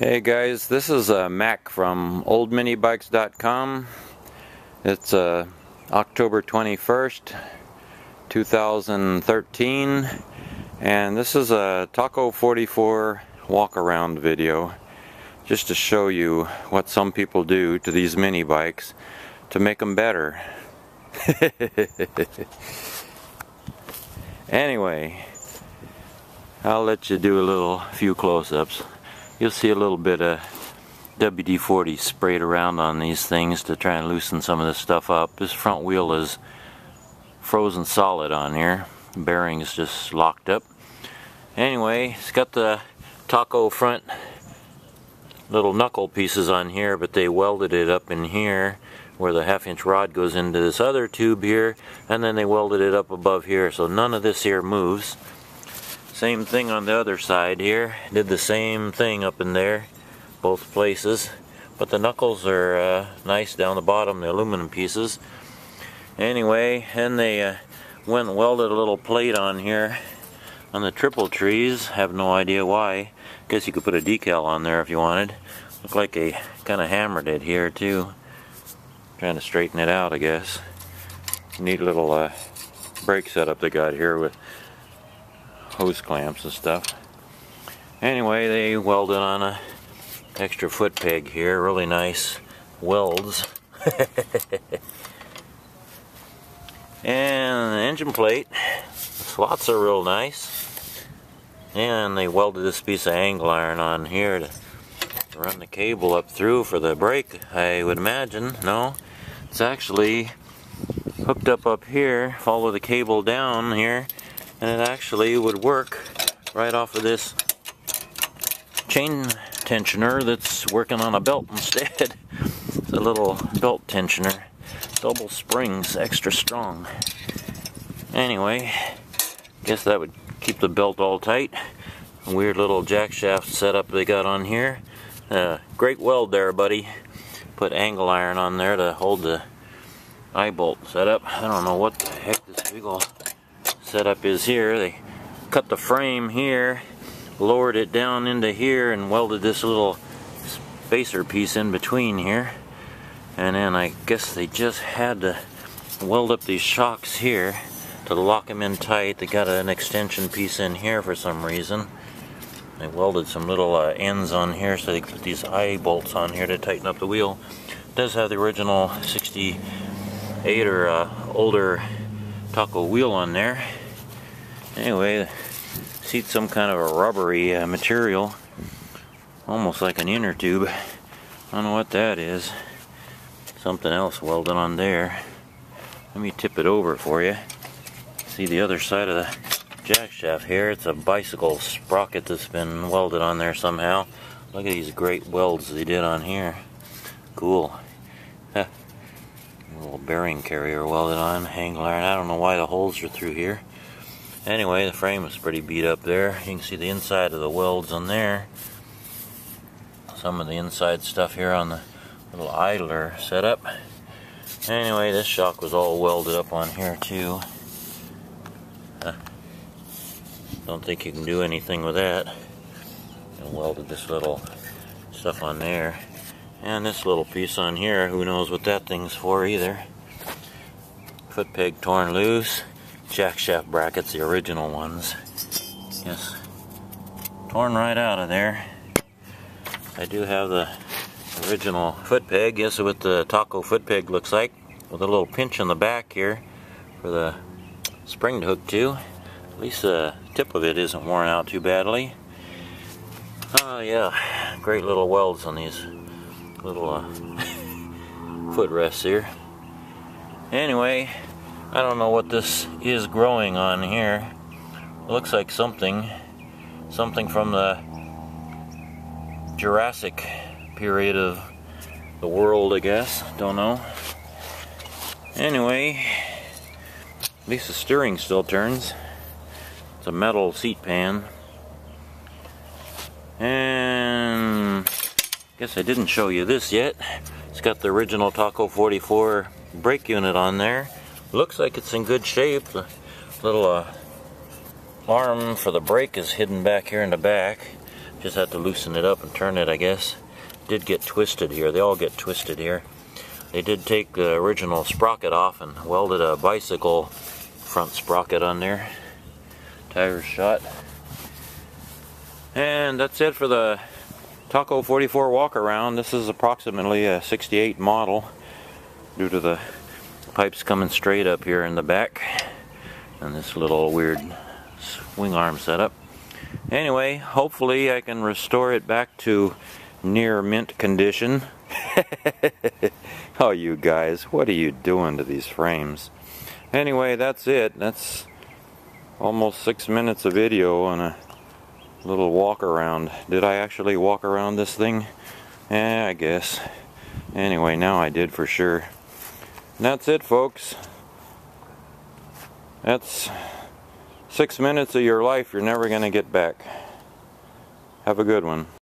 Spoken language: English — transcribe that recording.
Hey guys, this is uh, Mac from oldminibikes.com. It's uh, October 21st, 2013, and this is a Taco 44 walk around video just to show you what some people do to these mini bikes to make them better. anyway, I'll let you do a little few close-ups you'll see a little bit of WD-40 sprayed around on these things to try and loosen some of this stuff up. This front wheel is frozen solid on here. The bearing just locked up. Anyway, it's got the taco front little knuckle pieces on here, but they welded it up in here where the half inch rod goes into this other tube here, and then they welded it up above here, so none of this here moves. Same thing on the other side here. Did the same thing up in there, both places. But the knuckles are uh, nice down the bottom, the aluminum pieces. Anyway, and they uh, went and welded a little plate on here on the triple trees. Have no idea why. Guess you could put a decal on there if you wanted. Look like they kind of hammered it here too. Trying to straighten it out, I guess. Neat little uh, brake setup they got here with hose clamps and stuff. Anyway, they welded on a extra foot peg here, really nice welds. and the engine plate, the slots are real nice. And they welded this piece of angle iron on here to run the cable up through for the brake, I would imagine. No, it's actually hooked up up here, follow the cable down here, and it actually would work right off of this chain tensioner that's working on a belt instead. it's a little belt tensioner. Double springs, extra strong. Anyway, guess that would keep the belt all tight. weird little jack shaft setup they got on here. Uh, great weld there, buddy. Put angle iron on there to hold the eye bolt setup. I don't know what the heck this big old setup is here. They cut the frame here, lowered it down into here, and welded this little spacer piece in between here. And then I guess they just had to weld up these shocks here to lock them in tight. They got an extension piece in here for some reason. They welded some little uh, ends on here so they put these eye bolts on here to tighten up the wheel. It does have the original 68 or uh, older taco wheel on there. Anyway, seat some kind of a rubbery uh, material, almost like an inner tube. I don't know what that is. Something else welded on there. Let me tip it over for you. See the other side of the jack shaft here. It's a bicycle sprocket that's been welded on there somehow. Look at these great welds they did on here. Cool. Huh. little bearing carrier welded on, angle iron. I don't know why the holes are through here. Anyway, the frame is pretty beat up there. You can see the inside of the welds on there. Some of the inside stuff here on the little idler setup. Anyway, this shock was all welded up on here too. Don't think you can do anything with that. And welded this little stuff on there. And this little piece on here, who knows what that thing's for either. Foot peg torn loose jack shaft brackets, the original ones. Yes, torn right out of there. I do have the original foot peg. Yes, what the taco foot peg looks like, with a little pinch in the back here for the spring to hook to. At least the tip of it isn't worn out too badly. Oh yeah, great little welds on these little uh, footrests here. Anyway, I don't know what this is growing on here. It looks like something, something from the Jurassic period of the world, I guess. Don't know. Anyway, at least the steering still turns. It's a metal seat pan. And I guess I didn't show you this yet. It's got the original Taco 44 brake unit on there looks like it's in good shape. The little uh, arm for the brake is hidden back here in the back. Just had to loosen it up and turn it, I guess. Did get twisted here. They all get twisted here. They did take the original sprocket off and welded a bicycle front sprocket on there. Tires shot. And that's it for the Taco 44 walk around. This is approximately a 68 model due to the pipes coming straight up here in the back and this little weird swing arm setup. Anyway, hopefully I can restore it back to near mint condition. oh, you guys, what are you doing to these frames? Anyway, that's it. That's almost six minutes of video and a little walk around. Did I actually walk around this thing? Yeah, I guess. Anyway, now I did for sure. And that's it, folks. That's six minutes of your life you're never going to get back. Have a good one.